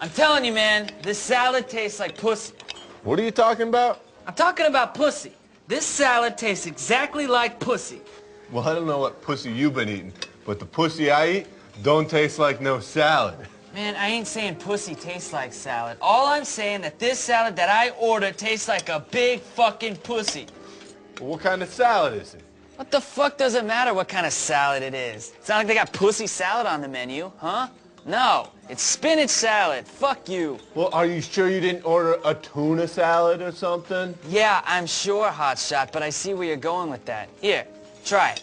I'm telling you, man, this salad tastes like pussy. What are you talking about? I'm talking about pussy. This salad tastes exactly like pussy. Well, I don't know what pussy you've been eating, but the pussy I eat don't taste like no salad. Man, I ain't saying pussy tastes like salad. All I'm saying that this salad that I ordered tastes like a big fucking pussy. Well, what kind of salad is it? What the fuck does it matter what kind of salad it is? It's not like they got pussy salad on the menu, huh? No, it's spinach salad. Fuck you. Well, are you sure you didn't order a tuna salad or something? Yeah, I'm sure, Hotshot, but I see where you're going with that. Here, try it.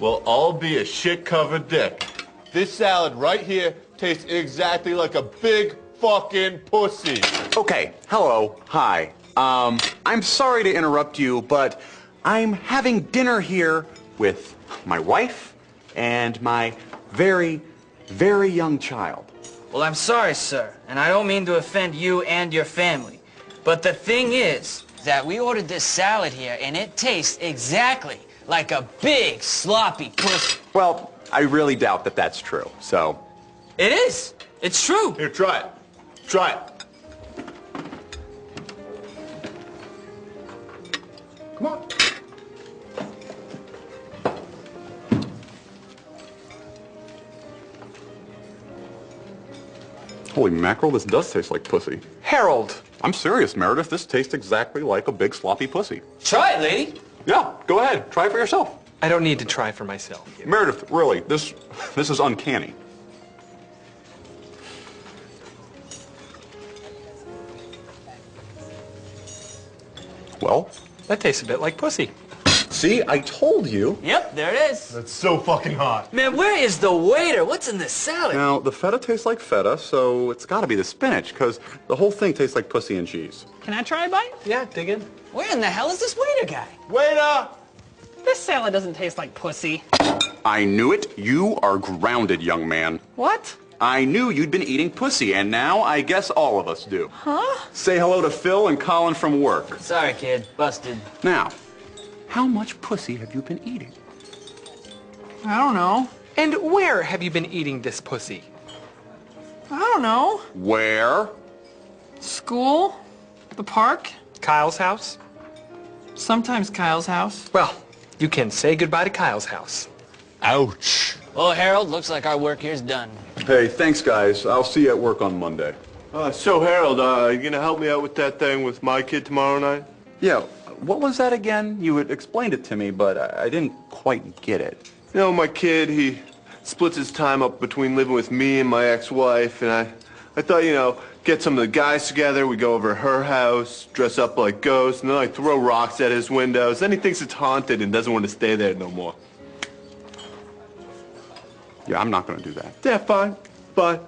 Well, I'll be a shit-covered dick. This salad right here tastes exactly like a big fucking pussy. Okay, hello, hi. Um, I'm sorry to interrupt you, but I'm having dinner here with my wife and my very, very young child. Well, I'm sorry, sir, and I don't mean to offend you and your family. But the thing is that we ordered this salad here, and it tastes exactly like a big sloppy pussy. Well, I really doubt that that's true, so. It is. It's true. Here, try it. Try it. Come on. Holy mackerel, this does taste like pussy. Harold, I'm serious, Meredith. This tastes exactly like a big sloppy pussy. Try it, lady. Yeah, go ahead. Try it for yourself. I don't need to try for myself. Meredith, really, this, this is uncanny. Well, That tastes a bit like pussy. See, I told you. Yep, there it is. That's so fucking hot. Man, where is the waiter? What's in this salad? Now, the feta tastes like feta, so it's got to be the spinach, because the whole thing tastes like pussy and cheese. Can I try a bite? Yeah, dig in. Where in the hell is this waiter guy? Waiter! This salad doesn't taste like pussy. I knew it. You are grounded, young man. What? I knew you'd been eating pussy, and now I guess all of us do. Huh? Say hello to Phil and Colin from work. Sorry, kid. Busted. Now, how much pussy have you been eating? I don't know. And where have you been eating this pussy? I don't know. Where? School? The park? Kyle's house? Sometimes Kyle's house. Well, you can say goodbye to Kyle's house. Ouch. Well, Harold, looks like our work here's done. Hey, thanks, guys. I'll see you at work on Monday. Uh, so, Harold, uh, you gonna help me out with that thing with my kid tomorrow night? Yeah, what was that again? You had explained it to me, but I I didn't quite get it. You know, my kid, he splits his time up between living with me and my ex-wife, and I, I thought, you know, get some of the guys together, we go over to her house, dress up like ghosts, and then I throw rocks at his windows. Then he thinks it's haunted and doesn't want to stay there no more. Yeah, I'm not gonna do that. Yeah, fine. Fine.